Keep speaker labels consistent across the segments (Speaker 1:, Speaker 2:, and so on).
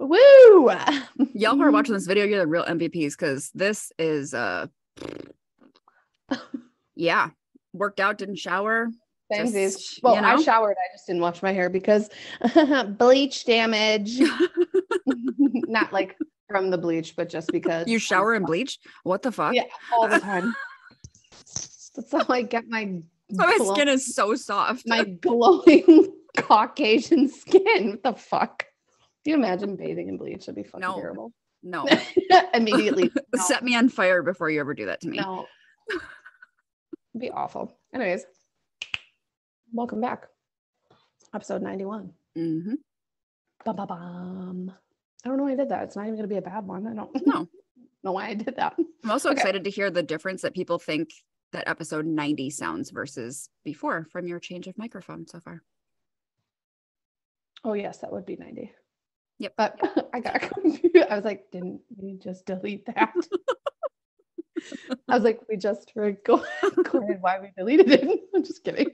Speaker 1: Woo!
Speaker 2: Y'all who are watching this video, you're the real MVPs because this is uh yeah. Worked out, didn't shower.
Speaker 1: Thanks.
Speaker 2: Just,
Speaker 1: well,
Speaker 2: you
Speaker 1: I showered. I just didn't wash my hair because bleach damage. Not like from the bleach, but just because
Speaker 2: You shower and bleach? What the fuck?
Speaker 1: Yeah, all the time. That's how I get my
Speaker 2: So my
Speaker 1: glow-
Speaker 2: skin is so soft.
Speaker 1: my glowing Caucasian skin. What the fuck? You imagine bathing in bleach? That'd be fucking
Speaker 2: No.
Speaker 1: terrible.
Speaker 2: no.
Speaker 1: Immediately. No.
Speaker 2: Set me on fire before you ever do that to me.
Speaker 1: No. It'd be awful. Anyways, welcome back. Episode 91.
Speaker 2: Mm-hmm.
Speaker 1: Bum, bum, bum. I don't know why I did that. It's not even going to be a bad one. I don't
Speaker 2: No.
Speaker 1: know why I did that.
Speaker 2: I'm also
Speaker 1: Okay.
Speaker 2: excited to hear the difference that people think that episode 90 sounds versus before from your change of microphone so far.
Speaker 1: Oh, yes, that would be 90.
Speaker 2: Yep.
Speaker 1: But I got confused. I was like, didn't we just delete that? I was like, we just recorded why we deleted it. I'm just kidding.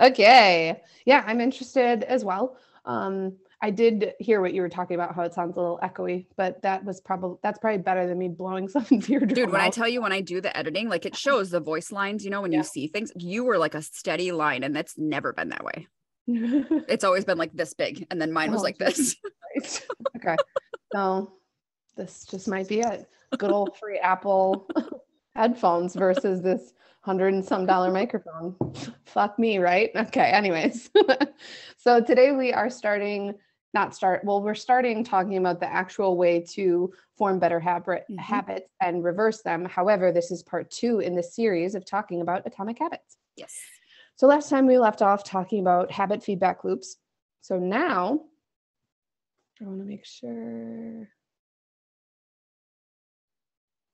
Speaker 1: okay. Yeah, I'm interested as well. Um, I did hear what you were talking about, how it sounds a little echoey, but that was probably that's probably better than me blowing something's eardrum.
Speaker 2: Dude, when I tell you when I do the editing, like it shows the voice lines, you know, when
Speaker 1: Yeah.
Speaker 2: you see things, you were like a steady line, and that's never been that way. It's always been like this big, and then mine was
Speaker 1: Oh,
Speaker 2: like this.
Speaker 1: Okay. So this just might be it. Good old free Apple headphones versus this hundred and some dollar microphone. Fuck me, right? Okay. Anyways, so today we are starting. Not start. Well, we're starting talking about the actual way to form better habit
Speaker 2: Mhm.
Speaker 1: habits and reverse them. However, this is part two in the series of talking about atomic habits.
Speaker 2: Yes.
Speaker 1: So last time we left off talking about habit feedback loops. So now I want to make sure.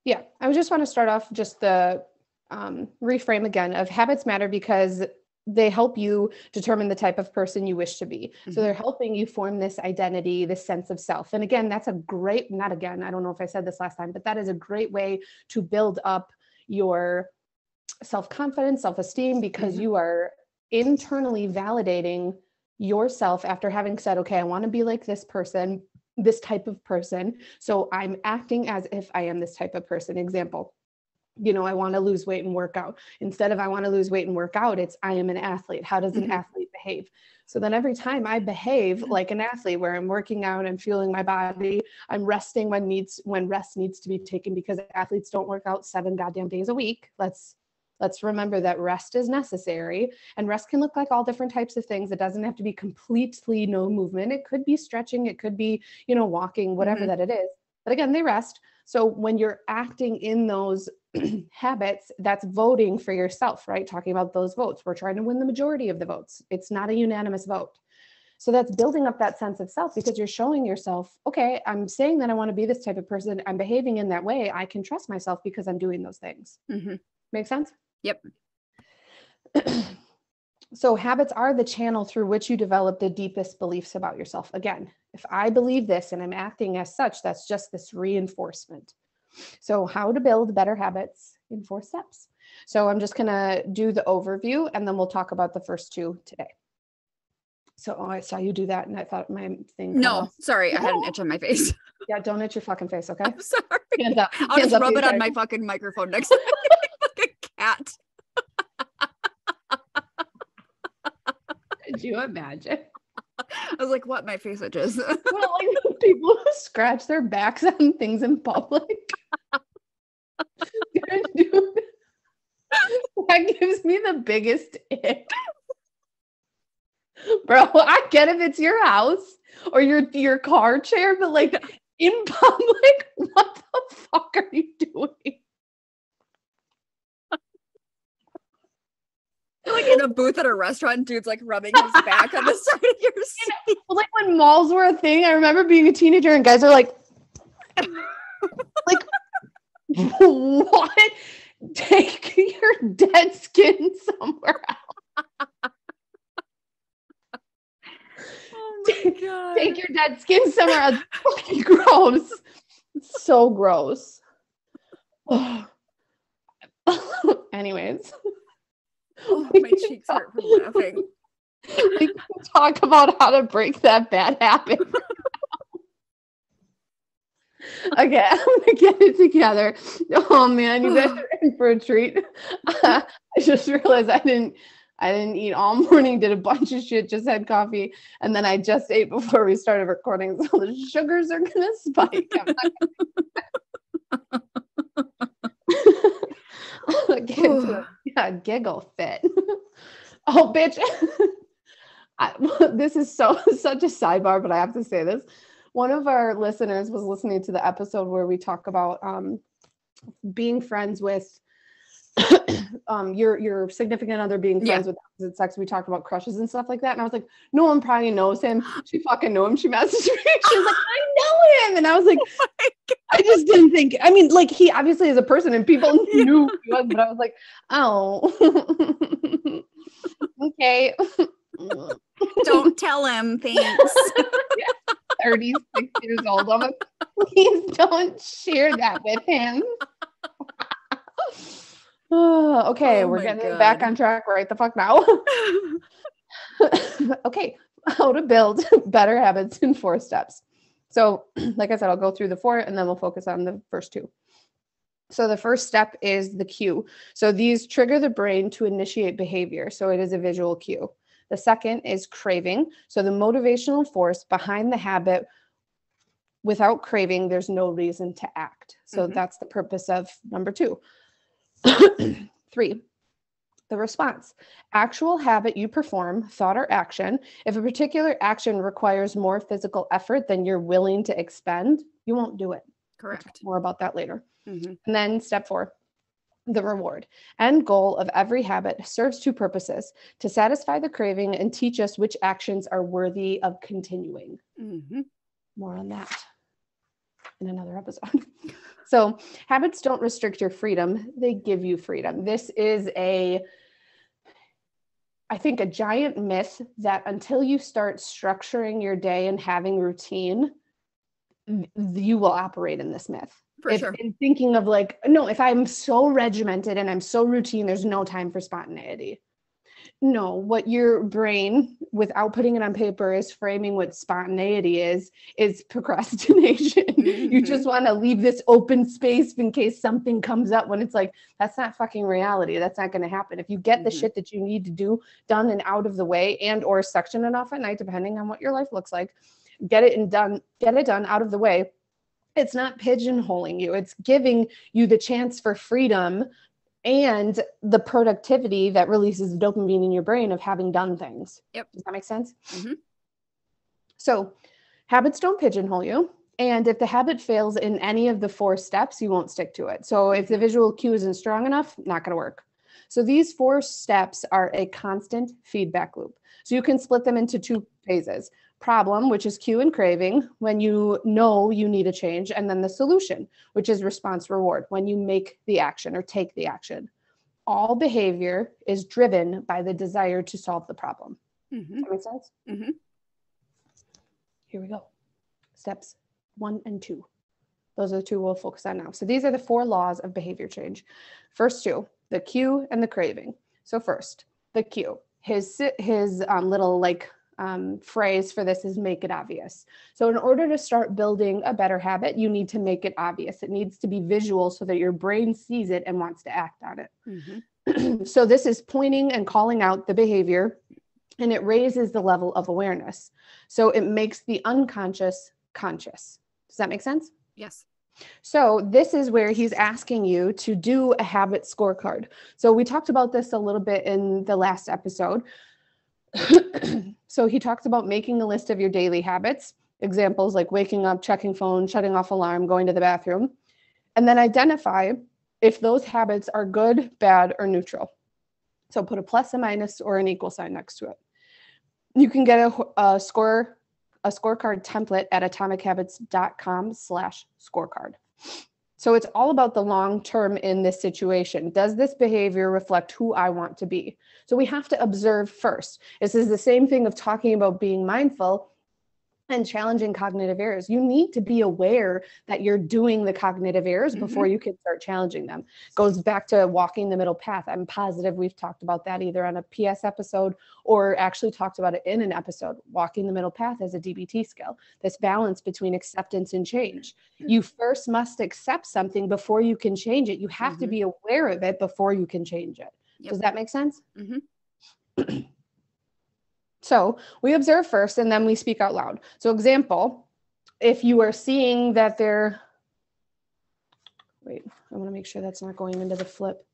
Speaker 1: Yeah, I just want to start off just the um, reframe again of habits matter because they help you determine the type of person you wish to be.
Speaker 2: Mhm.
Speaker 1: So they're helping you form this identity, this sense of self. And again, that's a great, not again, I don't know if I said this last time, but that is a great way to build up your self confidence, self esteem, because
Speaker 2: Mhm.
Speaker 1: you are internally validating yourself after having said, okay, I want to be like this person, this type of person. So I'm acting as if I am this type of person. Example, you know, I want to lose weight and work out. Instead of I want to lose weight and work out, it's I am an athlete. How does an
Speaker 2: Mhm.
Speaker 1: athlete behave? So then every time I behave like an athlete where I'm working out and fueling my body, I'm resting when needs when rest needs to be taken because athletes don't work out 7 goddamn days a week. Let's let's remember that rest is necessary and rest can look like all different types of things. It doesn't have to be completely no movement. It could be stretching, it could be, you know, walking, whatever
Speaker 2: Mhm.
Speaker 1: that it is. But again, they rest. So when you're acting in those habits, that's voting for yourself, right? Talking about those votes. We're trying to win the majority of the votes. It's not a unanimous vote. So that's building up that sense of self because you're showing yourself, okay, I'm saying that I want to be this type of person. I'm behaving in that way. I can trust myself because I'm doing those things.
Speaker 2: hmm
Speaker 1: Make sense?
Speaker 2: Yep.
Speaker 1: so habits are the channel through which you develop the deepest beliefs about yourself. Again, if I believe this and I'm acting as such, that's just this reinforcement. So, how to build better habits in four steps. So, I'm just going to do the overview and then we'll talk about the first two today. So, oh, I saw you do that and I thought my thing.
Speaker 2: No,
Speaker 1: off.
Speaker 2: sorry, I had an itch on my face.
Speaker 1: Yeah, don't hit your fucking face, okay?
Speaker 2: I'm sorry.
Speaker 1: Hands up.
Speaker 2: I'll just
Speaker 1: up
Speaker 2: rub it on my fucking microphone next to me like a cat.
Speaker 1: Could you imagine?
Speaker 2: I was like, what? My face itches.
Speaker 1: well, like people who scratch their backs on things in public. That gives me the biggest ick. Bro, I get if it's your house or your your car chair, but like in public, what the fuck are you doing?
Speaker 2: like in a booth at a restaurant, dude's like rubbing his back on the side of your seat.
Speaker 1: Well, like when malls were a thing, I remember being a teenager and guys are like, like, what? Take your dead skin somewhere else.
Speaker 2: Oh my god.
Speaker 1: Take your dead skin somewhere else. Fucking gross. It's so gross. Anyways.
Speaker 2: Oh, my cheeks hurt from laughing.
Speaker 1: we can talk about how to break that bad habit. okay, I'm gonna get it together. Oh man, you guys are in for a treat. I just realized I didn't I didn't eat all morning, did a bunch of shit, just had coffee, and then I just ate before we started recording. So the sugars are gonna spike. Get into a yeah, giggle fit. oh, bitch. I, this is so such a sidebar, but I have to say this. One of our listeners was listening to the episode where we talk about um, being friends with um, your your significant other being friends
Speaker 2: Yeah.
Speaker 1: with opposite sex. We talked about crushes and stuff like that, and I was like, no one probably knows him. She fucking knew him. She messaged me. She was like, I know him, and I was like, I just didn't think. I mean, like he obviously is a person, and people
Speaker 2: Yeah.
Speaker 1: knew he was, but I was like, oh, okay.
Speaker 2: Don't tell him. Thanks.
Speaker 1: 36 years old. I'm like, please don't share that with him. Oh, okay,
Speaker 2: Oh
Speaker 1: we're getting back on track right the fuck now. okay, how to build better habits in four steps. So, like I said, I'll go through the four and then we'll focus on the first two. So, the first step is the cue. So, these trigger the brain to initiate behavior. So, it is a visual cue. The second is craving. So, the motivational force behind the habit. Without craving, there's no reason to act. So,
Speaker 2: Mhm.
Speaker 1: that's the purpose of number two. Three, the response. Actual habit you perform, thought or action. If a particular action requires more physical effort than you're willing to expend, you won't do it. We'll
Speaker 2: Correct.
Speaker 1: More about that later.
Speaker 2: Mhm.
Speaker 1: And then step four, the reward. End goal of every habit serves two purposes to satisfy the craving and teach us which actions are worthy of continuing.
Speaker 2: Mhm.
Speaker 1: More on that in another episode. so, habits don't restrict your freedom, they give you freedom. This is a I think a giant myth that until you start structuring your day and having routine, you will operate in this myth.
Speaker 2: For
Speaker 1: if,
Speaker 2: sure.
Speaker 1: in thinking of like, no, if I'm so regimented and I'm so routine, there's no time for spontaneity. No, what your brain, without putting it on paper, is framing what spontaneity is, is procrastination. you
Speaker 2: Mhm.
Speaker 1: just want to leave this open space in case something comes up when it's like, that's not fucking reality. That's not going to happen. If you get the
Speaker 2: Mhm.
Speaker 1: shit that you need to do done and out of the way and or section it off at night, depending on what your life looks like, get it and done, get it done out of the way it's not pigeonholing you it's giving you the chance for freedom and the productivity that releases the dopamine in your brain of having done things.
Speaker 2: Yep.
Speaker 1: does that make sense?
Speaker 2: Mhm.
Speaker 1: so habits don't pigeonhole you and if the habit fails in any of the four steps you won't stick to it. So if the visual cue isn't strong enough not going to work. So these four steps are a constant feedback loop. So you can split them into two phases problem, which is cue and craving, when you know you need a change, and then the solution, which is response reward, when you make the action or take the action. All behavior is driven by the desire to solve the problem.
Speaker 2: Mhm.
Speaker 1: That makes sense?
Speaker 2: Mhm.
Speaker 1: Here we go. Steps one and two. Those are the two we'll focus on now. So these are the four laws of behavior change. First two, the cue and the craving. So first, the cue. His his um, little like um, phrase for this is make it obvious. So in order to start building a better habit, you need to make it obvious. It needs to be visual so that your brain sees it and wants to act on it.
Speaker 2: Mhm.
Speaker 1: so this is pointing and calling out the behavior and it raises the level of awareness so it makes the unconscious conscious does that make sense
Speaker 2: Yes.
Speaker 1: so this is where he's asking you to do a habit scorecard so we talked about this a little bit in the last episode so he talks about making a list of your daily habits examples like waking up checking phone shutting off alarm going to the bathroom and then identify if those habits are good bad or neutral. So put a plus a minus or an equal sign next to it. You can get a, a score a scorecard template at atomichabits.com slash scorecard so it's all about the long term in this situation. Does this behavior reflect who i want to be? So we have to observe first. This is the same thing of talking about being mindful and challenging cognitive errors. You need to be aware that you're doing the cognitive errors
Speaker 2: Mhm.
Speaker 1: before you can start challenging them. Goes back to walking the middle path. I'm positive we've talked about that either on a PS episode or actually talked about it in an episode. Walking the middle path as a DBT skill. This balance between acceptance and change. You first must accept something before you can change it. You have to
Speaker 2: Mhm.
Speaker 1: be aware of it before you can change it.
Speaker 2: Yep.
Speaker 1: Does that make sense?
Speaker 2: Mhm.
Speaker 1: So we observe first and then we speak out loud. So, example, if you are seeing that they're, wait, I want to make sure that's not going into the flip.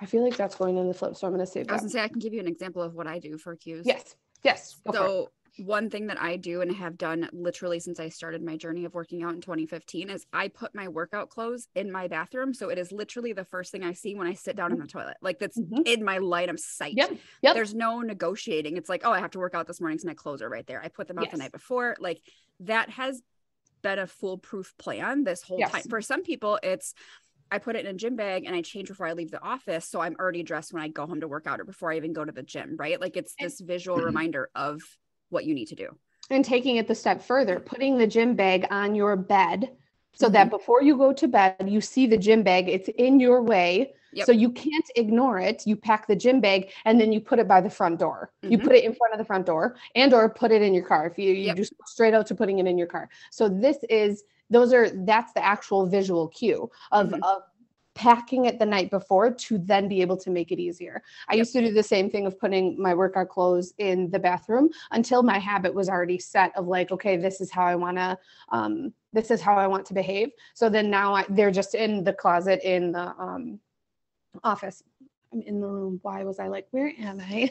Speaker 1: I feel like that's going in the flip, so I'm going to save
Speaker 2: I was
Speaker 1: that.
Speaker 2: gonna say I can give you an example of what I do for cues.
Speaker 1: Yes, yes. go for it.
Speaker 2: So one thing that I do and have done literally since I started my journey of working out in 2015 is I put my workout clothes in my bathroom. So it is literally the first thing I see when I sit down in the toilet. Like that's
Speaker 1: Mhm.
Speaker 2: in my light of sight.
Speaker 1: Yep, yep.
Speaker 2: There's no negotiating. It's like, oh, I have to work out this morning, so my clothes are right there. I put them out the night before. Like that has been a foolproof plan this whole time. For some people, it's I put it in a gym bag and I change before I leave the office. So I'm already dressed when I go home to work out or before I even go to the gym, right? Like it's this visual reminder of what you need to do.
Speaker 1: And taking it the step further, putting the gym bag on your bed so
Speaker 2: Mm-hmm.
Speaker 1: that before you go to bed, you see the gym bag, it's in your way.
Speaker 2: Yep.
Speaker 1: So you can't ignore it. You pack the gym bag and then you put it by the front door. You
Speaker 2: Mhm.
Speaker 1: put it in front of the front door and or put it in your car if you, you
Speaker 2: Yep.
Speaker 1: just go straight out to putting it in your car. So this is those are that's the actual visual cue of
Speaker 2: Mhm.
Speaker 1: of packing it the night before to then be able to make it easier. I
Speaker 2: Yep.
Speaker 1: used to do the same thing of putting my workout clothes in the bathroom until my habit was already set of like, okay, this is how I want to, um, this is how I want to behave. So then now I, they're just in the closet in the um, office. I'm in the room. Why was I like, where am I?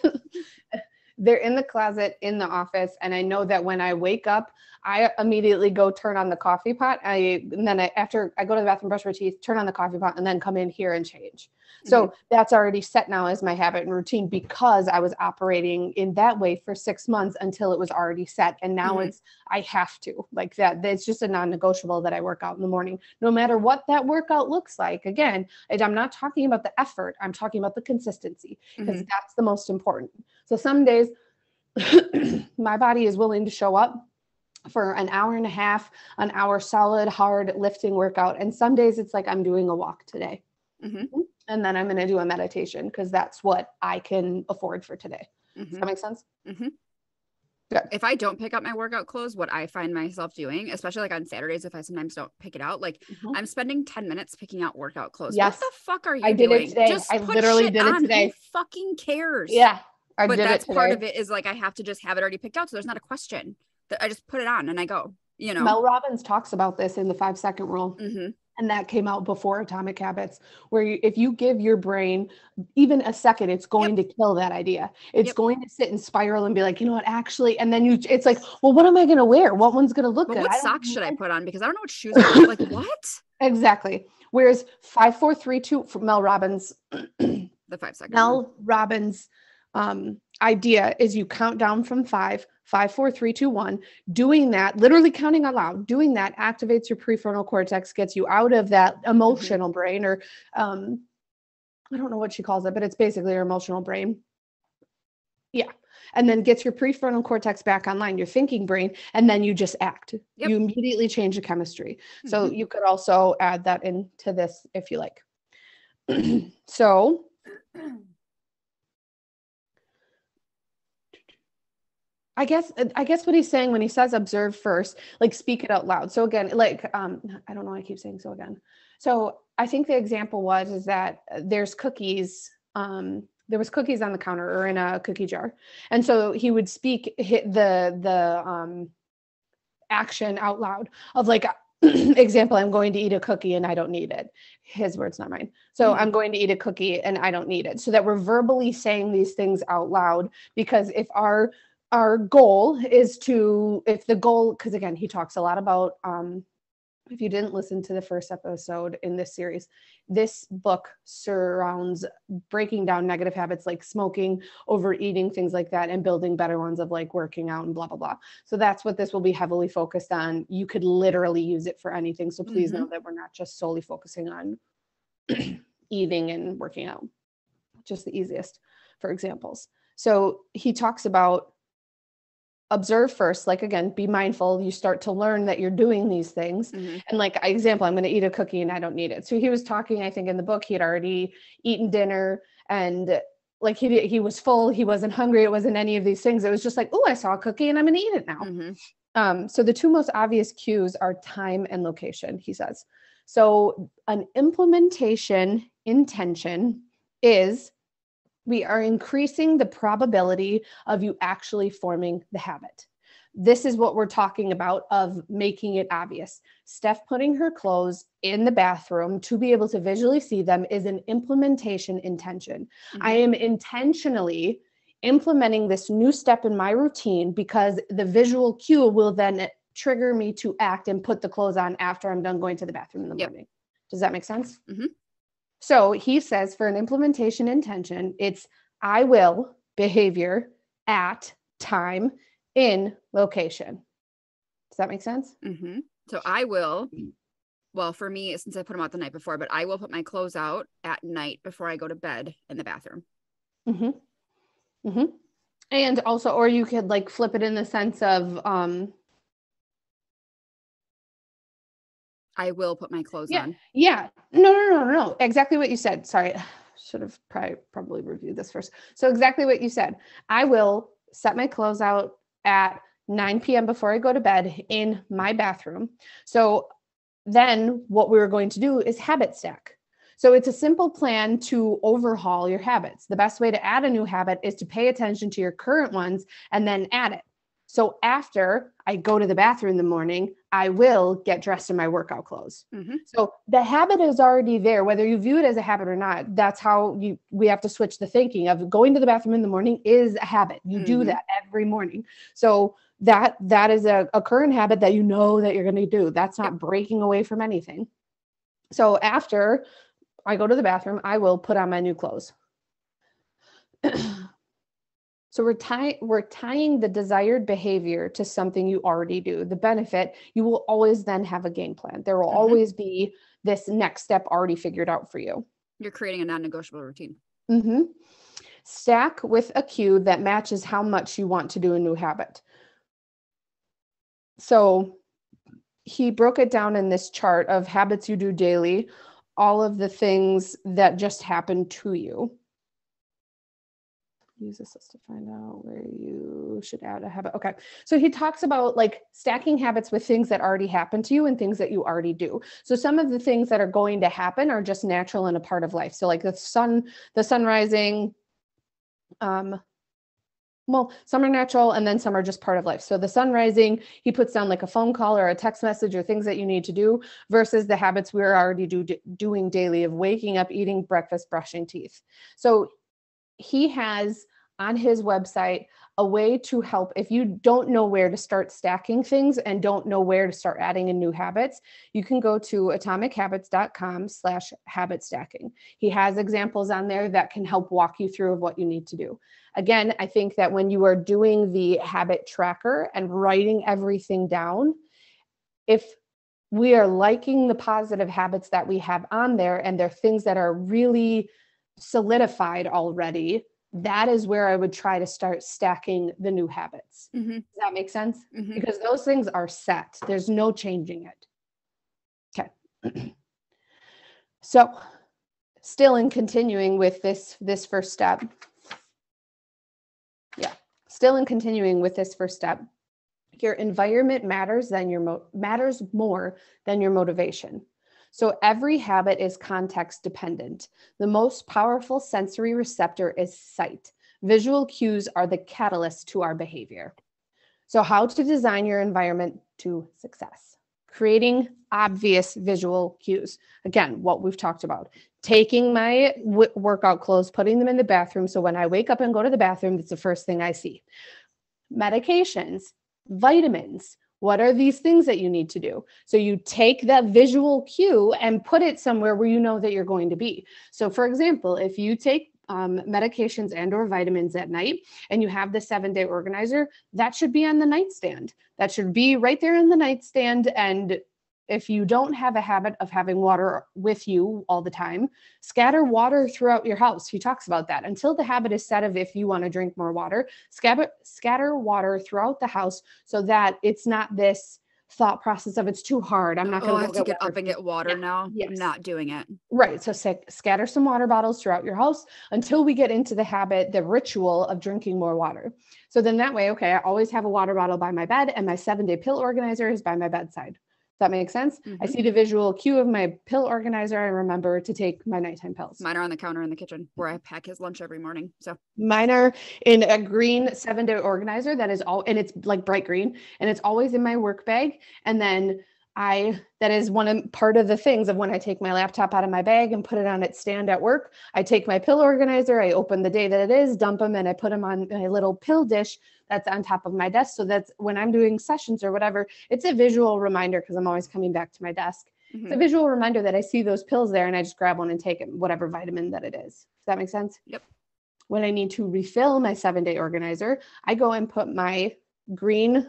Speaker 1: they're in the closet in the office and i know that when i wake up i immediately go turn on the coffee pot i and then I, after i go to the bathroom brush my teeth turn on the coffee pot and then come in here and change so that's already set now as my habit and routine because i was operating in that way for six months until it was already set and now
Speaker 2: Mhm.
Speaker 1: it's i have to like that it's just a non-negotiable that i work out in the morning no matter what that workout looks like again and i'm not talking about the effort i'm talking about the consistency because
Speaker 2: Mhm.
Speaker 1: that's the most important. So some days my body is willing to show up for an hour and a half, an hour solid, hard lifting workout. And some days it's like I'm doing a walk today.
Speaker 2: Mhm.
Speaker 1: And then I'm going to do a meditation because that's what I can afford for today. Does
Speaker 2: Mhm.
Speaker 1: that make sense?
Speaker 2: If I don't pick up my workout clothes, what I find myself doing, especially like on Saturdays, if I sometimes don't pick it out, like
Speaker 1: Mhm.
Speaker 2: I'm spending 10 minutes picking out workout clothes.
Speaker 1: Yes.
Speaker 2: What the fuck are you
Speaker 1: I did it
Speaker 2: doing?
Speaker 1: today.
Speaker 2: Just
Speaker 1: I literally did it today.
Speaker 2: Who fucking cares?
Speaker 1: Yeah. I
Speaker 2: but that's part of it is like I have to just have it already picked out. So there's not a question. That I just put it on and I go, you know.
Speaker 1: Mel Robbins talks about this in the five second rule.
Speaker 2: Mhm.
Speaker 1: and that came out before atomic habits where you, if you give your brain even a second it's going to kill that idea it's
Speaker 2: Yep.
Speaker 1: going to sit and spiral and be like you know what actually and then you it's like well what am i going to wear what one's going to look
Speaker 2: But
Speaker 1: good
Speaker 2: what socks should I put on? Because I don't know what shoes are. like what?
Speaker 1: exactly whereas 5432 from mel robbins
Speaker 2: The five second.
Speaker 1: mel robbins um, idea is you count down from five five four three two one. Doing that literally counting aloud, doing that activates your prefrontal cortex gets you out of that emotional brain or um i don't know what she calls it but it's basically your emotional brain. Yeah and then gets your prefrontal cortex back online your thinking brain and then you just act.
Speaker 2: Yep.
Speaker 1: you immediately change the chemistry. So
Speaker 2: Mhm.
Speaker 1: you could also add that into this if you like. So I guess uh, I guess what he's saying when he says observe first, like speak it out loud. So again, like um, I don't know, why I keep saying so again. So I think the example was is that uh, there's cookies. Um, there was cookies on the counter or in a cookie jar, and so he would speak hit the the um, action out loud of like example i'm going to eat a cookie and i don't need it his words not mine so
Speaker 2: Mhm.
Speaker 1: i'm going to eat a cookie and i don't need it so that we're verbally saying these things out loud because if our our goal is to if the goal because again he talks a lot about um if you didn't listen to the first episode in this series this book surrounds breaking down negative habits like smoking overeating things like that and building better ones of like working out and blah blah blah. So that's what this will be heavily focused on. You could literally use it for anything. So please know that we're not just solely focusing on eating and working out. Just the easiest for examples. So he talks about observe first, like again, be mindful. You start to learn that you're doing these things.
Speaker 2: Mhm.
Speaker 1: And like example, I'm going to eat a cookie and I don't need it. So he was talking, I think in the book, he had already eaten dinner and like he he was full, he wasn't hungry, it wasn't any of these things. It was just like, oh, I saw a cookie and I'm going to eat it now.
Speaker 2: Mhm.
Speaker 1: Um, so the two most obvious cues are time and location, he says. So an implementation intention is we are increasing the probability of you actually forming the habit. This is what we're talking about of making it obvious. Steph putting her clothes in the bathroom to be able to visually see them is an implementation intention. I am intentionally implementing this new step in my routine because the visual cue will then trigger me to act and put the clothes on after I'm done going to the bathroom in the
Speaker 2: Yep.
Speaker 1: morning. Does that make sense?
Speaker 2: Mhm.
Speaker 1: So he says for an implementation intention, it's I will behavior at time in location. Does that make sense?
Speaker 2: hmm So I will, well, for me, since I put them out the night before, but I will put my clothes out at night before I go to bed in the bathroom.
Speaker 1: Mm-hmm. Mm-hmm. And also, or you could like flip it in the sense of um
Speaker 2: I will put my clothes
Speaker 1: Yeah.
Speaker 2: on.
Speaker 1: Yeah. No, no, no, no, no. Exactly what you said. Sorry. Should have probably probably reviewed this first. So exactly what you said. I will set my clothes out at 9 p.m. before I go to bed in my bathroom. So then what we were going to do is habit stack. So it's a simple plan to overhaul your habits. The best way to add a new habit is to pay attention to your current ones and then add it. So after I go to the bathroom in the morning, I will get dressed in my workout clothes.
Speaker 2: hmm
Speaker 1: So the habit is already there, whether you view it as a habit or not. That's how you we have to switch the thinking of going to the bathroom in the morning is a habit. You do
Speaker 2: Mhm.
Speaker 1: that every morning. So that that is a, a current habit that you know that you're going to do. That's not breaking away from anything. So after I go to the bathroom, I will put on my new clothes. So we're tying we're tying the desired behavior to something you already do. The benefit, you will always then have a game plan. There will
Speaker 2: Mhm.
Speaker 1: always be this next step already figured out for you.
Speaker 2: You're creating a non-negotiable routine.
Speaker 1: Mm-hmm. Stack with a cue that matches how much you want to do a new habit. So he broke it down in this chart of habits you do daily, all of the things that just happen to you. Use this to find out where you should add a habit. Okay. So he talks about like stacking habits with things that already happen to you and things that you already do. So some of the things that are going to happen are just natural and a part of life. So like the sun, the sun rising, um, well, some are natural and then some are just part of life. So the sun rising, he puts down like a phone call or a text message or things that you need to do versus the habits we're already do, doing daily of waking up, eating breakfast, brushing teeth. So he has on his website a way to help. If you don't know where to start stacking things and don't know where to start adding in new habits you can go to atomichabits.com slash habit stacking. He has examples on there that can help walk you through of what you need to do. Again i think that when you are doing the habit tracker and writing everything down if we are liking the positive habits that we have on there and they're things that are really solidified already that is where i would try to start stacking the new habits.
Speaker 2: Hmm
Speaker 1: does that make sense?
Speaker 2: Hmm
Speaker 1: because those things are set. There's no changing it. Okay. So still in continuing with this this first step. Yeah still in continuing with this first step. Your environment matters than your mo- matters more than your motivation so every habit is context dependent. The most powerful sensory receptor is sight. Visual cues are the catalyst to our behavior. So how to design your environment to success. Creating obvious visual cues. Again what we've talked about. Taking my w- workout clothes putting them in the bathroom. So when i wake up and go to the bathroom it's the first thing i see. Medications vitamins what are these things that you need to do? So you take that visual cue and put it somewhere where you know that you're going to be. So for example if you take um, medications and or vitamins at night and you have the seven day organizer that should be on the nightstand. That should be right there in the nightstand and if you don't have a habit of having water with you all the time, scatter water throughout your house. He talks about that until the habit is set of if you want to drink more water, scatter scatter water throughout the house so that it's not this thought process of it's too hard. I'm not
Speaker 2: Oh,
Speaker 1: going
Speaker 2: I have to get
Speaker 1: water.
Speaker 2: up and get water
Speaker 1: Yeah,
Speaker 2: now. I'm not doing it.
Speaker 1: Right. So sc- scatter some water bottles throughout your house until we get into the habit, the ritual of drinking more water. So then that way, okay, I always have a water bottle by my bed and my seven day pill organizer is by my bedside. That make sense? I
Speaker 2: Mhm.
Speaker 1: see the visual cue of my pill organizer. I remember to take my nighttime pills.
Speaker 2: Mine are on the counter in the kitchen where I pack his lunch every morning. So
Speaker 1: Mine are in a green seven day organizer that is all, and it's like bright green, and it's always in my work bag. And then I, that is one of part of the things of when I take my laptop out of my bag and put it on its stand at work. I take my pill organizer, I open the day that it is, dump them, and I put them on my little pill dish that's on top of my desk. So that's when I'm doing sessions or whatever, it's a visual reminder because I'm always coming back to my desk. It's a
Speaker 2: mhm.
Speaker 1: visual reminder that I see those pills there and I just grab one and take it, whatever vitamin that it is. Does that make sense?
Speaker 2: Yep.
Speaker 1: When I need to refill my seven day organizer, I go and put my green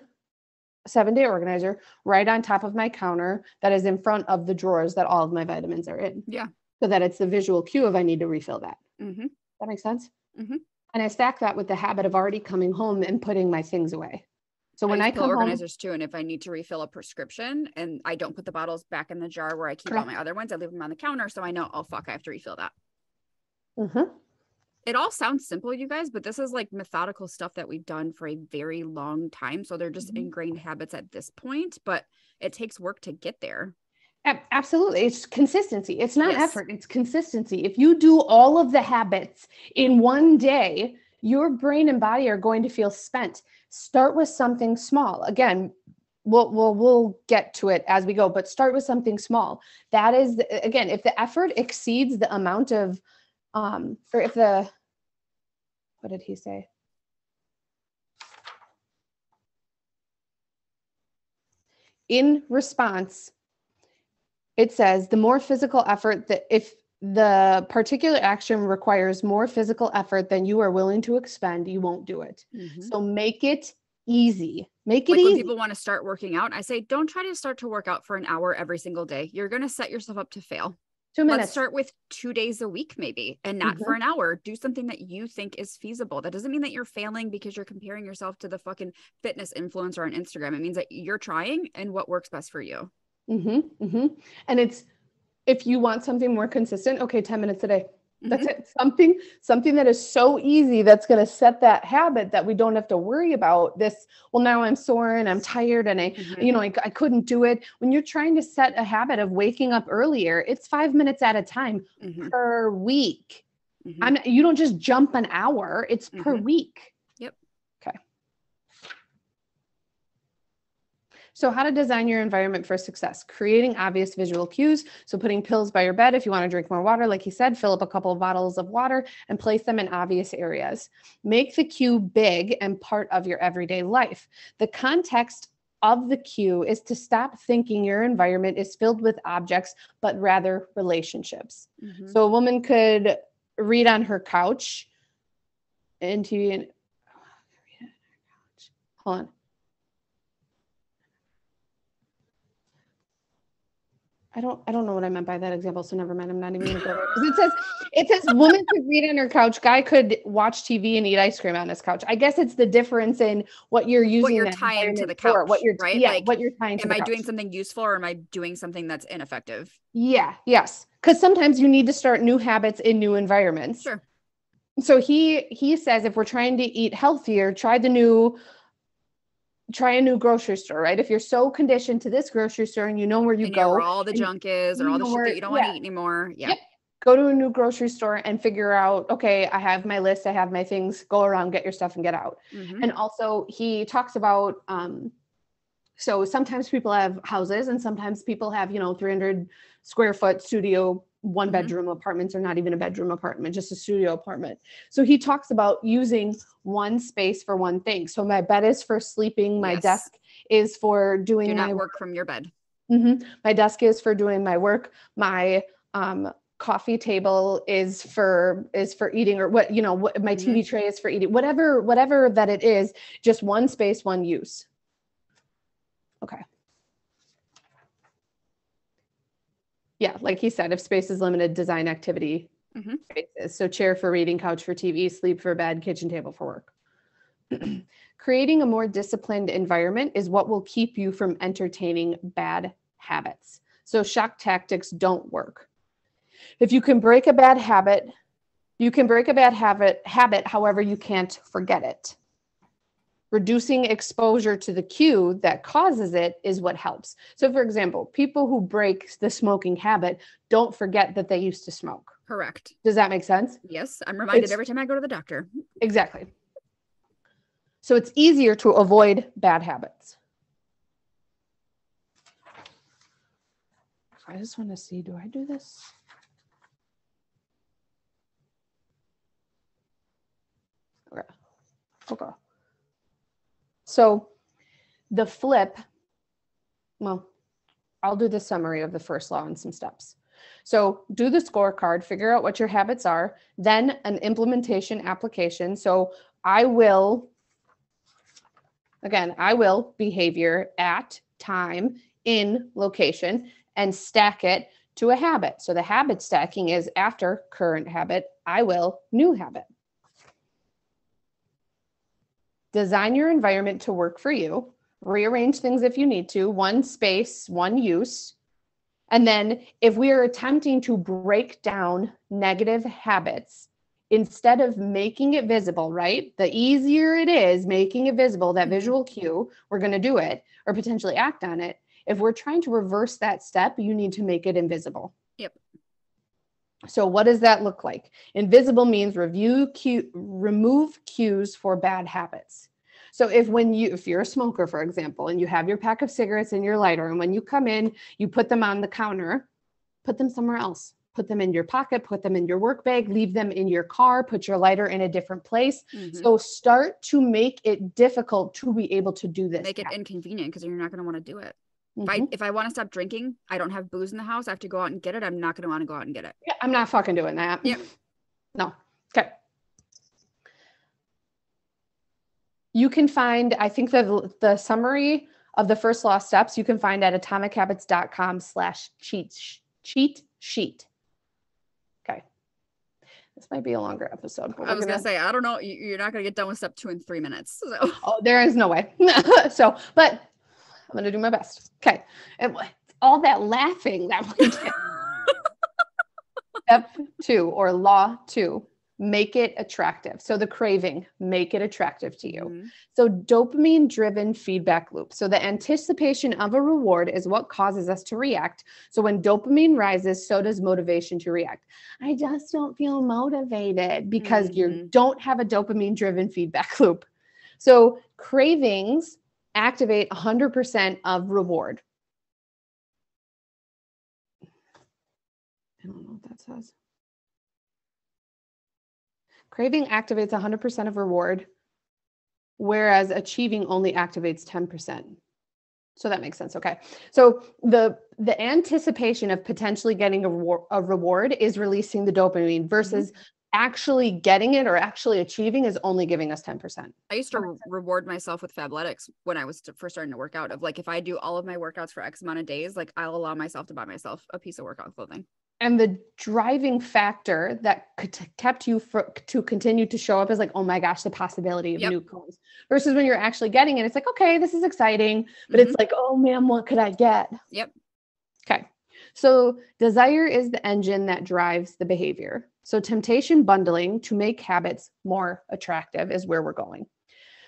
Speaker 1: seven day organizer right on top of my counter that is in front of the drawers that all of my vitamins are in.
Speaker 2: Yeah.
Speaker 1: So that it's the visual cue of I need to refill that.
Speaker 2: Mhm.
Speaker 1: That makes sense?
Speaker 2: Mhm.
Speaker 1: And I stack that with the habit of already coming home and putting my things away. So when I,
Speaker 2: pill
Speaker 1: come home,
Speaker 2: organizers too, and if I need to refill a prescription and I don't put the bottles back in the jar where I keep all my other ones, I leave them on the counter so I know, oh fuck, I have to refill that.
Speaker 1: Mhm.
Speaker 2: It all sounds simple, you guys, but this is like methodical stuff that we've done for a very long time. So they're just
Speaker 1: Mhm.
Speaker 2: ingrained habits at this point, but it takes work to get there.
Speaker 1: Absolutely. It's consistency. It's not
Speaker 2: Yes.
Speaker 1: effort, it's consistency. If you do all of the habits in one day, your brain and body are going to feel spent. Start with something small. Again, we'll, we'll, we'll get to it as we go, but start with something small. That is, again, if the effort exceeds the amount of, um, or if the, what did he say? In response, it says the more physical effort that if the particular action requires more physical effort than you are willing to expend, you won't do it. So make it easy. Make it
Speaker 2: Like when people want to start working out, I say, don't try to start to work out for an hour every single day. You're going to set yourself up to fail.
Speaker 1: Two
Speaker 2: Let's start with two days a week, maybe, and not for an hour. Do something that you think is feasible. That doesn't mean that you're failing because you're comparing yourself to the fucking fitness influencer on Instagram. It means that you're trying and what works best for you.
Speaker 1: Mm-hmm, mm-hmm. And it's if you want something more consistent, okay, 10 minutes a day. That's
Speaker 2: Mhm.
Speaker 1: it. Something, something that is so easy that's going to set that habit that we don't have to worry about this. Well, now I'm sore and I'm tired and I,
Speaker 2: Mhm.
Speaker 1: you know, I, I couldn't do it. When you're trying to set a habit of waking up earlier, it's five minutes at a time
Speaker 2: Mhm.
Speaker 1: per week.
Speaker 2: Mhm.
Speaker 1: I'm you don't just jump an hour, it's per
Speaker 2: Mhm.
Speaker 1: week.
Speaker 2: Yep.
Speaker 1: Okay. So how to design your environment for success? Creating obvious visual cues. So putting pills by your bed if you want to drink more water, like he said, fill up a couple of bottles of water and place them in obvious areas. Make the cue big and part of your everyday life. The context of the cue is to stop thinking your environment is filled with objects, but rather relationships.
Speaker 2: Mhm.
Speaker 1: So a woman could read on her couch and TV and hold on. I don't I don't know what I meant by that example, so never mind. I'm not even gonna go there. Because it says it says woman could read on her couch, guy could watch TV and eat ice cream on his couch. I guess it's the difference in what you're using
Speaker 2: What
Speaker 1: you're
Speaker 2: tying to the
Speaker 1: environment for, what
Speaker 2: couch,
Speaker 1: you're
Speaker 2: right?
Speaker 1: Yeah,
Speaker 2: Like,
Speaker 1: what you're tying to
Speaker 2: Am I
Speaker 1: couch.
Speaker 2: doing something useful or am I doing something that's ineffective?
Speaker 1: Yeah, yes. Because sometimes you need to start new habits in new environments.
Speaker 2: Sure.
Speaker 1: So he he says if we're trying to eat healthier, try the new try a new grocery store, right? If you're so conditioned to this grocery store and you know where you
Speaker 2: and
Speaker 1: go,
Speaker 2: where all the junk is or all the shit
Speaker 1: where-
Speaker 2: that you don't want to eat anymore. Yeah.
Speaker 1: Yep. go to a new grocery store and figure out, okay, I have my list, I have my things, go around, get your stuff and get out.
Speaker 2: Mhm.
Speaker 1: And also he talks about um so sometimes people have houses and sometimes people have, you know, 300 square foot studio one
Speaker 2: Mhm.
Speaker 1: bedroom apartments or not even a bedroom apartment, just a studio apartment. So he talks about using one space for one thing. So my bed is for sleeping, my
Speaker 2: Yes.
Speaker 1: desk is for doing
Speaker 2: Do
Speaker 1: my
Speaker 2: work from your bed.
Speaker 1: Mhm. My desk is for doing my work. My um, coffee table is for is for eating, or what you know. What my
Speaker 2: Mhm.
Speaker 1: TV tray is for eating. Whatever, whatever that it is. Just one space, one use. Okay. Yeah, like he said, if space is limited, design activity
Speaker 2: Mhm.
Speaker 1: spaces. So chair for reading, couch for TV, sleep for bed, kitchen table for work. Creating a more disciplined environment is what will keep you from entertaining bad habits. So shock tactics don't work. If you can break a bad habit, you can break a bad habit habit, however, you can't forget it. Reducing exposure to the cue that causes it is what helps. So, for example, people who break the smoking habit don't forget that they used to smoke.
Speaker 2: Correct.
Speaker 1: Does that make sense?
Speaker 2: Yes, I'm reminded
Speaker 1: It's-
Speaker 2: every time I go to the doctor.
Speaker 1: Exactly. So it's easier to avoid bad habits. I just want to see do I do this? Okay. Okay. So the flip, well, I'll do the summary of the first law and some steps. So do the scorecard, figure out what your habits are, then an implementation application. So I will, again, I will behavior at time in location and stack it to a habit. So the habit stacking is after current habit, I will new habit. Design your environment to work for you. Rearrange things if you need to, one space, one use. And then if we are attempting to break down negative habits, instead of making it visible, right? The easier it is making it visible, that
Speaker 2: Mhm.
Speaker 1: visual cue, we're going to do it or potentially act on it. If we're trying to reverse that step, you need to make it invisible.
Speaker 2: Yep.
Speaker 1: So what does that look like? Invisible means review cue, remove cues for bad habits. So if when you if you're a smoker for example and you have your pack of cigarettes and your lighter and when you come in you put them on the counter, put them somewhere else. Put them in your pocket, put them in your work bag, leave them in your car, put your lighter in a different place.
Speaker 2: Mhm.
Speaker 1: So start to make it difficult to be able to do this.
Speaker 2: Make it inconvenient because you're not going to want to do it. If
Speaker 1: Mhm.
Speaker 2: I if I want to stop drinking, I don't have booze in the house. I have to go out and get it. I'm not going to want to go out and get it.
Speaker 1: Yeah, I'm not fucking doing that.
Speaker 2: Yep.
Speaker 1: No. Okay. You can find, I think the the summary of the first law steps you can find at atomichabits.com slash cheat cheat sheet. Okay. This might be a longer episode.
Speaker 2: I was going
Speaker 1: gonna-
Speaker 2: say, I don't know. you- You're not going to get done with step two in three minutes. So
Speaker 1: Oh, there is no way. so, but I'm gonna do my best. Okay. And all that laughing that we did. Step two or law two, make it attractive. So the craving, make it attractive to you.
Speaker 2: Mhm.
Speaker 1: So dopamine driven feedback loop. So the anticipation of a reward is what causes us to react. So when dopamine rises, so does motivation to react. I just don't feel motivated because you
Speaker 2: Mhm.
Speaker 1: don't have a dopamine driven feedback loop. So cravings activate 100% of reward. I don't know what that says. Craving activates 100% of reward, whereas achieving only activates 10%. So that makes sense. Okay. So the the anticipation of potentially getting a, rewar- a reward is releasing the dopamine versus mm-hmm. Actually getting it or actually achieving is only giving us 10%.
Speaker 2: I used to re- reward myself with Fabletics when I was st- first starting to work out. Of like, if I do all of my workouts for X amount of days, like I'll allow myself to buy myself a piece of workout clothing.
Speaker 1: and the driving factor that could- kept you for, to continue to show up is like oh my gosh the possibility of
Speaker 2: Yep.
Speaker 1: new clothes versus when you're actually getting it it's like okay this is exciting but it's mm-hmm. like oh man what could i get
Speaker 2: Yep.
Speaker 1: okay so desire is the engine that drives the behavior so temptation bundling to make habits more attractive is where we're going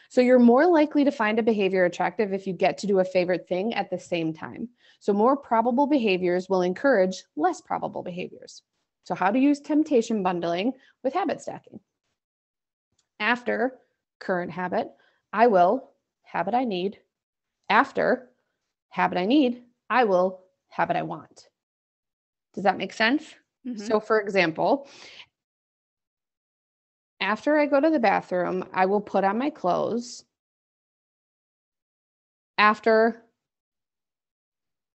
Speaker 1: so you're more likely to find a behavior attractive if you get to do a favorite thing at the same time so, more probable behaviors will encourage less probable behaviors. So, how to use temptation bundling with habit stacking. After current habit, I will habit I need. After habit I need, I will habit I want. Does that make sense?
Speaker 2: Mhm.
Speaker 1: So, for example, after I go to the bathroom, I will put on my clothes. After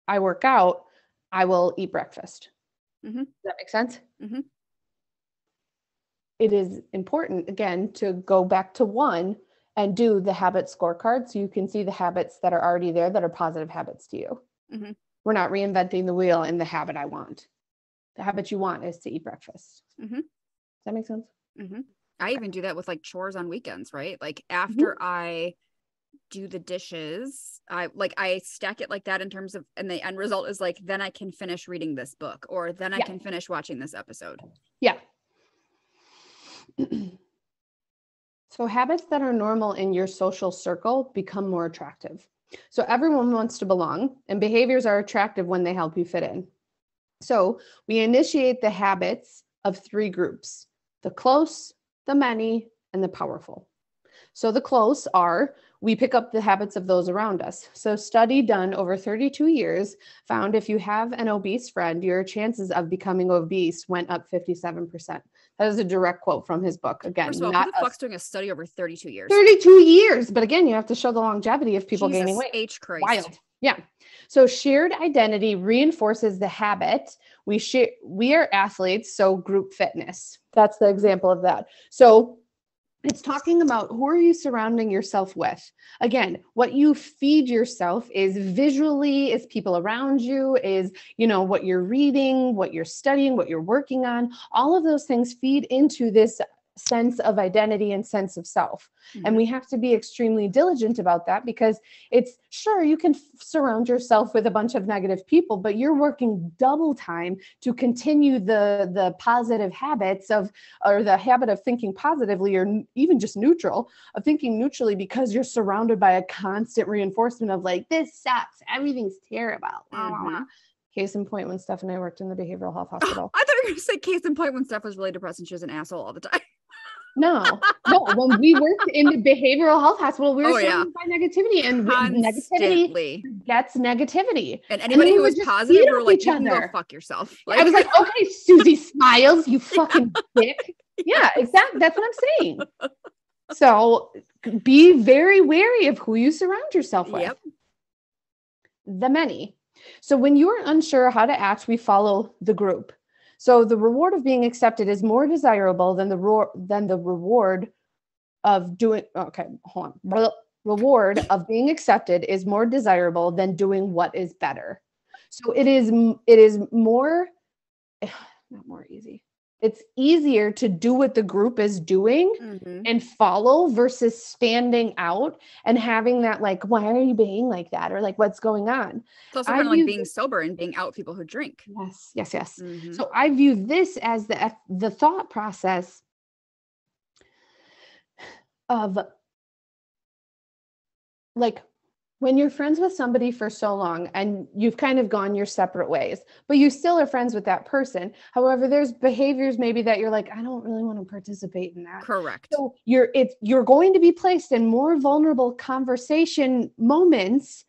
Speaker 1: I work out, I will eat breakfast.
Speaker 2: Mhm.
Speaker 1: Does that make sense?
Speaker 2: Mhm.
Speaker 1: It is important, again, to go back to one and do the habit scorecard so you can see the habits that are already there that are positive habits to you.
Speaker 2: Mhm.
Speaker 1: We're not reinventing the wheel in the habit I want. The habit you want is to eat breakfast.
Speaker 2: Mhm.
Speaker 1: Does that make sense?
Speaker 2: hmm I even do that with like chores on weekends, right? Like
Speaker 1: Mm-hmm.
Speaker 2: after I do the dishes, I like I stack it like that in terms of, and the end result is like, then I can finish reading this book or then I
Speaker 1: Yeah.
Speaker 2: can finish watching this episode.
Speaker 1: Yeah. so habits that are normal in your social circle become more attractive. So everyone wants to belong, and behaviors are attractive when they help you fit in. So we initiate the habits of three groups the close, the many, and the powerful. So the close are we pick up the habits of those around us. So study done over 32 years found if you have an obese friend, your chances of becoming obese went up 57%. That is a direct quote from his book. Again,
Speaker 2: First of all,
Speaker 1: not
Speaker 2: who the
Speaker 1: a-
Speaker 2: fuck's doing a study over 32 years?
Speaker 1: 32 years. But again, you have to show the longevity of people gaining
Speaker 2: Jesus
Speaker 1: weight.
Speaker 2: H Christ.
Speaker 1: Wild. Yeah. So shared identity reinforces the habit. We share we are athletes, so group fitness. That's the example of that. So it's talking about who are you surrounding yourself with. Again what you feed yourself is visually is people around you is you know what you're reading what you're studying what you're working on. All of those things feed into this sense of identity and sense of self and
Speaker 2: Mhm.
Speaker 1: we have to be extremely diligent about that because it's sure you can f- surround yourself with a bunch of negative people but you're working double time to continue the the positive habits of or the habit of thinking positively or n- even just neutral of thinking neutrally because you're surrounded by a constant reinforcement of like this sucks everything's terrible.
Speaker 2: Mhm.
Speaker 1: case in point when steph and i worked in the behavioral health hospital
Speaker 2: I thought you were going to say case in point when Steph was really depressed and she was an asshole all the time.
Speaker 1: No no when we worked in the behavioral health hospital we were
Speaker 2: Oh, yeah.
Speaker 1: surrounded by negativity and with negativity gets negativity
Speaker 2: And anybody
Speaker 1: we
Speaker 2: who was positive were like, you can go fuck yourself.
Speaker 1: I was like, okay, Susie Smiles, you fucking dick. Yeah, exactly. That's what I'm saying. So be very wary of who you surround yourself with.
Speaker 2: Yep.
Speaker 1: The many. So when you are unsure how to act, we follow the group. So the reward of being accepted is more desirable than the ro- than the reward of doing. Okay, hold on. Blah. Reward of being accepted is more desirable than doing what is better. So it is it is more not more easy. It's easier to do what the group is doing
Speaker 2: Mhm.
Speaker 1: and follow versus standing out and having that like why are you being like that or like what's going on
Speaker 2: It's also
Speaker 1: I
Speaker 2: kind of like being
Speaker 1: this-
Speaker 2: sober and being out with people who drink.
Speaker 1: yes yes yes
Speaker 2: Mhm.
Speaker 1: so i view this as the the thought process of like when you're friends with somebody for so long and you've kind of gone your separate ways but you still are friends with that person however there's behaviors maybe that you're like i don't really want to participate in that
Speaker 2: Correct.
Speaker 1: So you're it's you're going to be placed in more vulnerable conversation moments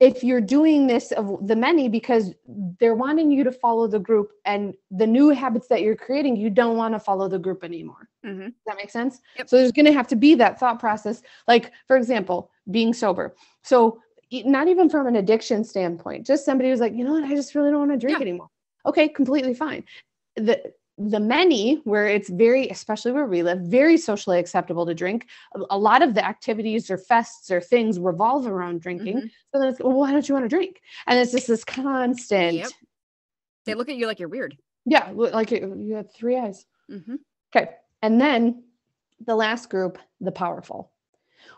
Speaker 1: if you're doing this of the many because they're wanting you to follow the group and the new habits that you're creating you don't want to follow the group anymore.
Speaker 2: Mhm.
Speaker 1: Does that makes sense?
Speaker 2: Yep.
Speaker 1: So there's going to have to be that thought process like for example, being sober. So not even from an addiction standpoint, just somebody who's like, "You know what? I just really don't want to drink
Speaker 2: Yeah.
Speaker 1: anymore." Okay, completely fine. The the many where it's very especially where we live very socially acceptable to drink. A, lot of the activities or fests or things revolve around drinking.
Speaker 2: Mhm.
Speaker 1: so then it's well why don't you want to drink? And it's just this constant
Speaker 2: Yep. They look at you like you're weird.
Speaker 1: yeah like you have three eyes.
Speaker 2: Hmm
Speaker 1: okay and then the last group the powerful.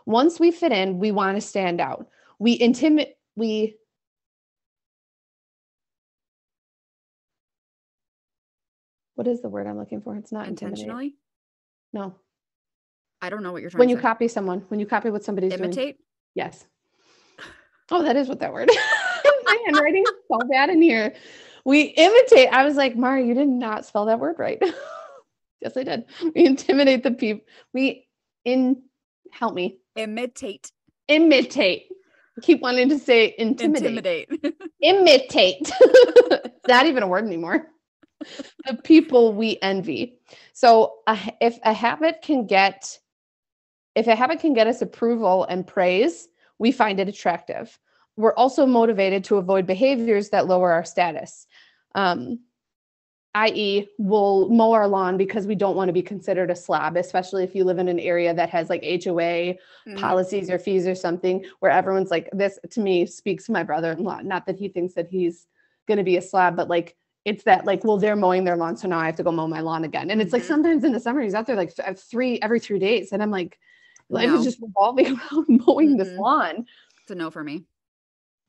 Speaker 1: Once we fit in we want to stand out. We intimidate we what is the word i'm looking for it's not
Speaker 2: Intentionally.
Speaker 1: no
Speaker 2: I don't know what you're trying
Speaker 1: when you
Speaker 2: say.
Speaker 1: copy someone when you copy what somebody's doing
Speaker 2: Imitate.
Speaker 1: Yes. Oh, that is what that word. My handwriting is so bad in here. We imitate. I was like, Mara, you did not spell that word right. yes, I did. We intimidate the people. We in help me
Speaker 2: Imitate.
Speaker 1: imitate. I keep wanting to say intimidate.
Speaker 2: Intimidate.
Speaker 1: Imitate. not even a word anymore. the people we envy. So, a h- if a habit can get, if a habit can get us approval and praise, we find it attractive. We're also motivated to avoid behaviors that lower our status. Um, i.e., we'll mow our lawn because we don't want to be considered a slob, especially if you live in an area that has like HOA
Speaker 2: Mhm.
Speaker 1: policies or fees or something where everyone's like, this to me speaks to my brother in law. Not that he thinks that he's going to be a slob, but like, it's that like, well, they're mowing their lawn, so now I have to go mow my lawn again. And it's like
Speaker 2: Mhm.
Speaker 1: sometimes in the summer he's out there like th- three every three days, and I'm like, life
Speaker 2: No.
Speaker 1: is just revolving around mowing this
Speaker 2: Mhm.
Speaker 1: lawn.
Speaker 2: It's a no for me.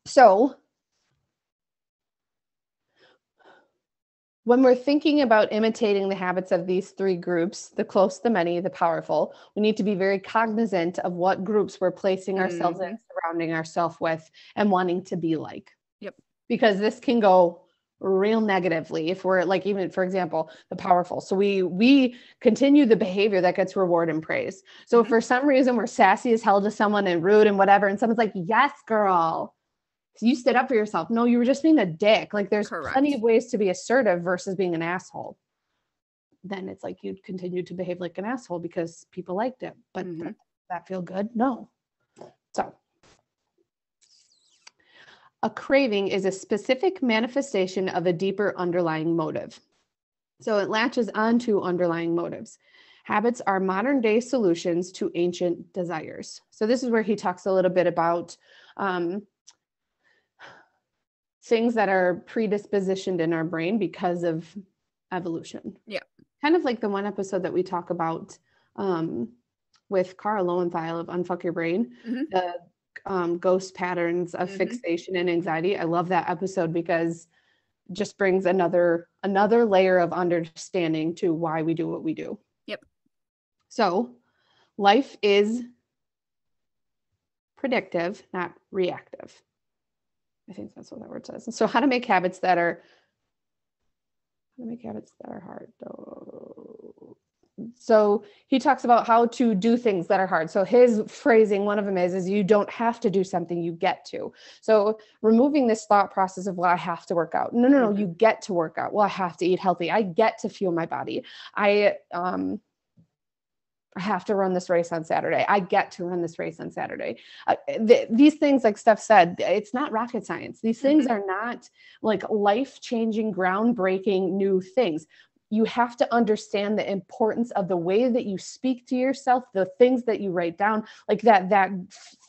Speaker 1: So, when we're thinking about imitating the habits of these three groups the close, the many, the powerful we need to be very cognizant of what groups we're placing ourselves in, surrounding ourselves with, and wanting to be like.
Speaker 2: Yep.
Speaker 1: Because this can go real negatively if we're like even for example the powerful. So we we continue the behavior that gets reward and praise. So if
Speaker 2: Mhm.
Speaker 1: for some reason we're sassy as hell to someone and rude and whatever and someone's like yes girl. You stood up for yourself. No you were just being a dick. Like there's plenty of ways to be assertive versus being an asshole. Then it's like you'd continue to behave like an asshole because people liked it. But
Speaker 2: Mhm.
Speaker 1: th- that feel good? No. So a craving is a specific manifestation of a deeper underlying motive. So it latches onto underlying motives. Habits are modern day solutions to ancient desires. So this is where he talks a little bit about um, things that are predispositioned in our brain because of evolution.
Speaker 2: Yeah.
Speaker 1: Kind of like the one episode that we talk about um, with Kara Loewentheil of Unfuck Your Brain,
Speaker 2: Mhm.
Speaker 1: the um, ghost patterns of
Speaker 2: Mhm.
Speaker 1: fixation and anxiety. I love that episode because it just brings another another layer of understanding to why we do what we do.
Speaker 2: Yep.
Speaker 1: So, life is predictive, not reactive. I think that's what that word says. So, how to make habits that are how to make habits that are hard. Oh. So he talks about how to do things that are hard. So his phrasing, one of them is, is you don't have to do something, you get to. So removing this thought process of, well, I have to work out. No, no, no,
Speaker 2: Mhm.
Speaker 1: you get to work out. Well, I have to eat healthy. I get to fuel my body. I um I have to run this race on Saturday. I get to run this race on Saturday. Uh, th- these things, like Steph said, it's not rocket science. These things are not like life changing, groundbreaking new things. You have to understand the importance of the way that you speak to yourself, the things that you write down, like that, that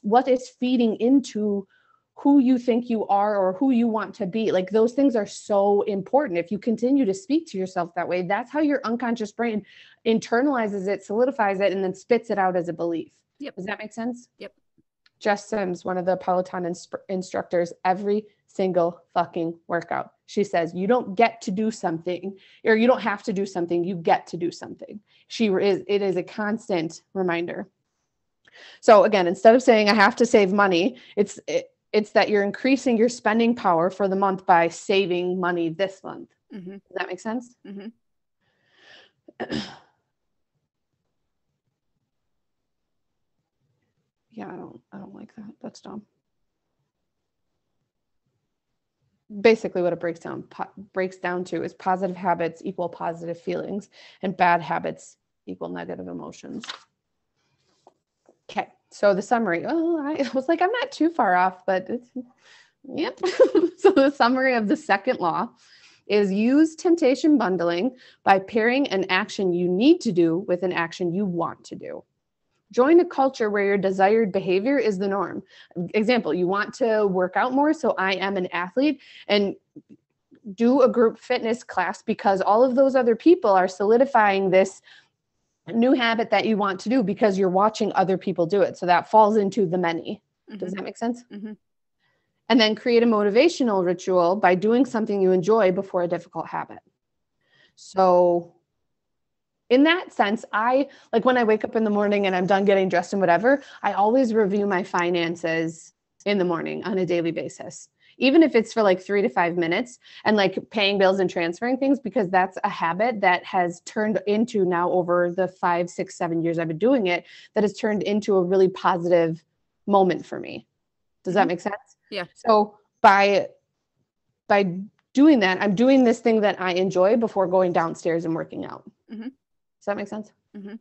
Speaker 1: what is feeding into who you think you are or who you want to be. Like those things are so important. If you continue to speak to yourself that way, that's how your unconscious brain internalizes it, solidifies it, and then spits it out as a belief.
Speaker 2: Yep.
Speaker 1: Does that make sense?
Speaker 2: Yep.
Speaker 1: Jess Sims, one of the Peloton instructors, every single fucking workout, she says, You don't get to do something, or you don't have to do something, you get to do something. She is, it is a constant reminder. So again, instead of saying I have to save money, it's it, it's that you're increasing your spending power for the month by saving money this month.
Speaker 2: Mhm.
Speaker 1: Does that make sense?
Speaker 2: Mhm.
Speaker 1: yeah, I don't I don't like that. That's dumb. Basically what it breaks down po- breaks down to is positive habits equal positive feelings and bad habits equal negative emotions. Okay. So the summary. Oh, I was like I'm not too far off, but it's yep. so the summary of the second law is use temptation bundling by pairing an action you need to do with an action you want to do. Join a culture where your desired behavior is the norm. Example, you want to work out more, so I am an athlete and do a group fitness class because all of those other people are solidifying this new habit that you want to do because you're watching other people do it. So that falls into the many. Does
Speaker 2: Mhm.
Speaker 1: that make sense?
Speaker 2: Mhm.
Speaker 1: And then create a motivational ritual by doing something you enjoy before a difficult habit. So, in that sense, I like when I wake up in the morning and I'm done getting dressed and whatever, I always review my finances in the morning on a daily basis, even if it's for like three to five minutes and like paying bills and transferring things, because that's a habit that has turned into now over the five, six, seven years I've been doing it, that has turned into a really positive moment for me. Does that
Speaker 2: Mhm.
Speaker 1: make sense?
Speaker 2: Yeah.
Speaker 1: So by by doing that, I'm doing this thing that I enjoy before going downstairs and working out.
Speaker 2: Mhm.
Speaker 1: Does that make sense?
Speaker 2: Mhm.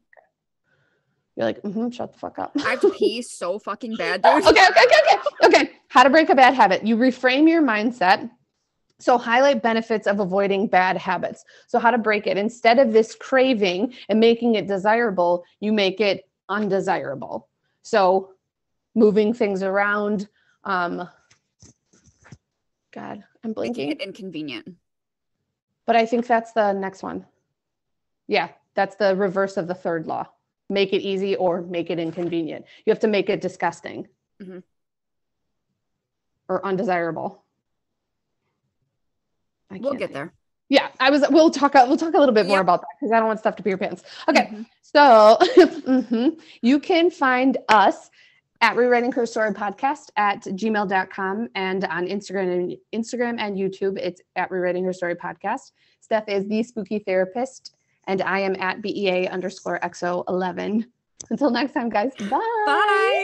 Speaker 1: You're like, mm-hmm, shut the fuck up.
Speaker 2: I have to pee so fucking bad, dude.
Speaker 1: okay, okay, okay, okay. Okay. How to break a bad habit. You reframe your mindset So, highlight benefits of avoiding bad habits. So, how to break it. Instead of this craving and making it desirable, you make it undesirable. So, moving things around. Um, God, I'm
Speaker 2: Making
Speaker 1: blinking.
Speaker 2: it inconvenient.
Speaker 1: But I think that's the next one. Yeah, that's the reverse of the third law. Make it easy or make it inconvenient. You have to make it disgusting
Speaker 2: Mhm.
Speaker 1: or undesirable. I
Speaker 2: We'll get
Speaker 1: think.
Speaker 2: there.
Speaker 1: Yeah, I was. We'll talk. We'll talk a little bit more
Speaker 2: Yep.
Speaker 1: about that because I don't want stuff to pee your pants. Okay,
Speaker 2: Mhm.
Speaker 1: so mhm. you can find us at rewriting her story podcast at gmail.com and on Instagram and Instagram and YouTube. It's at rewriting her story podcast. Steph is the spooky therapist, and I am at BEA underscore XO11. Until next time, guys. Bye.
Speaker 2: Bye.